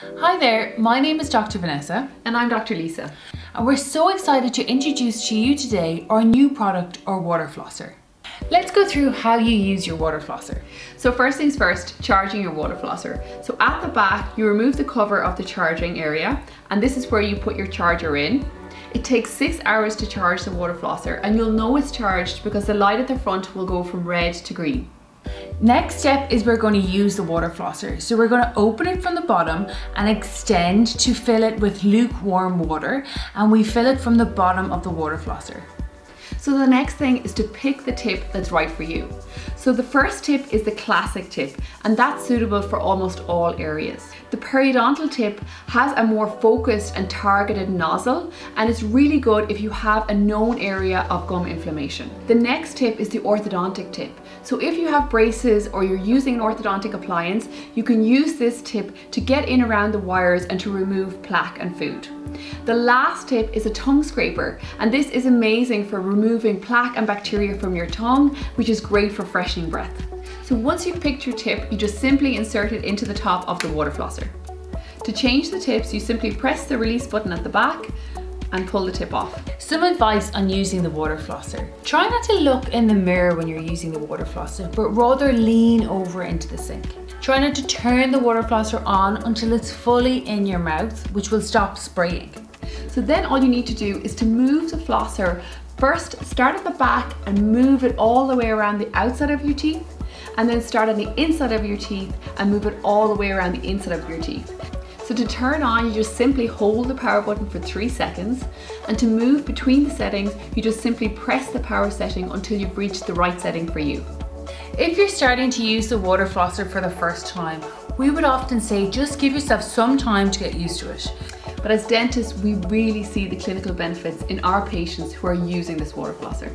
Hi there, my name is Dr. Vanessa. And I'm Dr. Lisa. And we're so excited to introduce to you today our new product, our water flosser. Let's go through how you use your water flosser. So first things first, charging your water flosser. So at the back, you remove the cover of the charging area, and this is where you put your charger in. It takes six hours to charge the water flosser, and you'll know it's charged because the light at the front will go from red to green. Next step is we're going to use the water flosser. So we're going to open it from the bottom and extend to fill it with lukewarm water and we fill it from the bottom of the water flosser. So the next thing is to pick the tip that's right for you. So the first tip is the classic tip and that's suitable for almost all areas. The periodontal tip has a more focused and targeted nozzle and it's really good if you have a known area of gum inflammation. The next tip is the orthodontic tip. So if you have braces or you're using an orthodontic appliance, you can use this tip to get in around the wires and to remove plaque and food. The last tip is a tongue scraper and this is amazing for removing plaque and bacteria from your tongue, which is great for freshening breath. So once you've picked your tip, you just simply insert it into the top of the water flosser. To change the tips, you simply press the release button at the back and pull the tip off. Some advice on using the water flosser. Try not to look in the mirror when you're using the water flosser, but rather lean over into the sink. Try not to turn the water flosser on until it's fully in your mouth, which will stop spraying. So then all you need to do is to move the flosser First, start at the back and move it all the way around the outside of your teeth, and then start on the inside of your teeth and move it all the way around the inside of your teeth. So to turn on, you just simply hold the power button for three seconds. And to move between the settings, you just simply press the power setting until you've reached the right setting for you. If you're starting to use the water flosser for the first time, we would often say just give yourself some time to get used to it. But as dentists, we really see the clinical benefits in our patients who are using this water flosser.